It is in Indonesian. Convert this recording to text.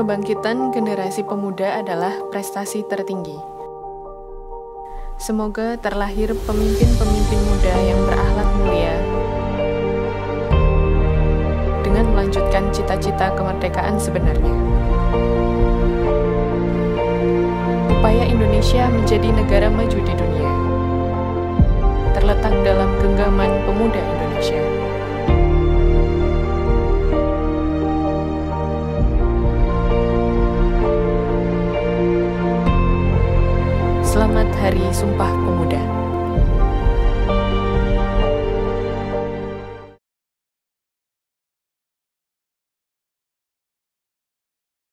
Kebangkitan generasi pemuda adalah prestasi tertinggi. Semoga terlahir pemimpin-pemimpin muda yang berakhlak mulia dengan melanjutkan cita-cita kemerdekaan sebenarnya. Upaya Indonesia menjadi negara maju di dunia terletak dalam genggaman pemuda Indonesia. Hari Sumpah Pemuda.